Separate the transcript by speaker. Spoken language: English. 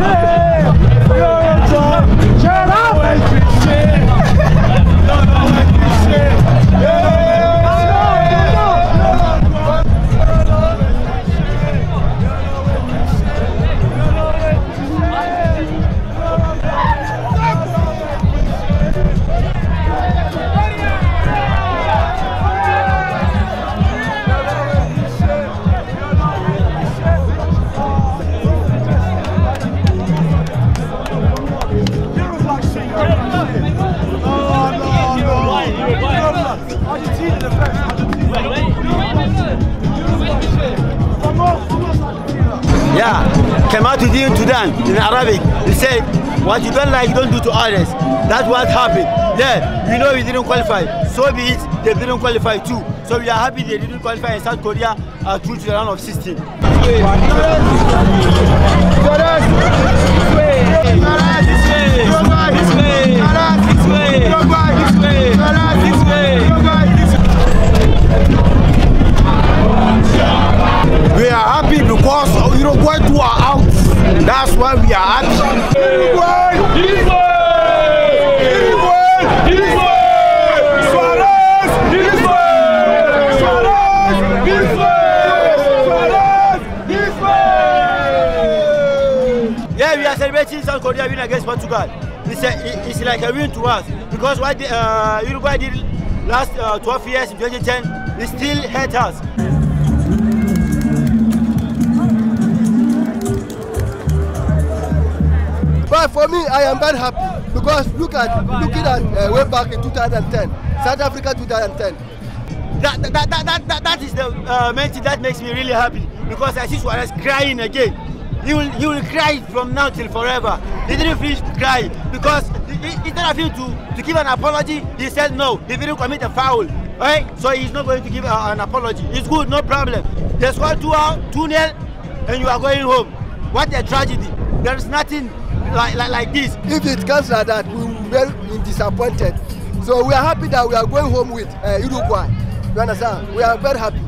Speaker 1: Yeah, came out to Din Sudan in Arabic. He said, what you don't like, don't do to others. That's what happened. Yeah, we know we didn't qualify. So be it, they didn't qualify too. So we are happy they didn't qualify in South Korea uh, through to the round of 16.
Speaker 2: We Uruguay two are out. That's why we are happy. Uruguay! Uruguay! Suarez! Suarez!
Speaker 1: Yeah, we are celebrating South Korea win against Portugal. It's, a, it's like a win to us because what the, uh, Uruguay did last uh, 12 years in 2010, it still hurt us.
Speaker 3: For me, I am very happy because look at looking at uh, way back in 2010, South Africa 2010.
Speaker 1: That, that, that, that, that, that is the uh, main thing that makes me really happy because I see Suarez crying again. He will, he will cry from now till forever. He didn't finish crying because he, instead of him to, to give an apology, he said no, he didn't commit a foul. Right? So he's not going to give uh, an apology. It's good, no problem. They scored two out, two nil, and you are going home. What a tragedy. There is nothing like, like, like this.
Speaker 3: If it comes like that, we will be very disappointed. So we are happy that we are going home with uh, Uruguay. You understand? We are very happy.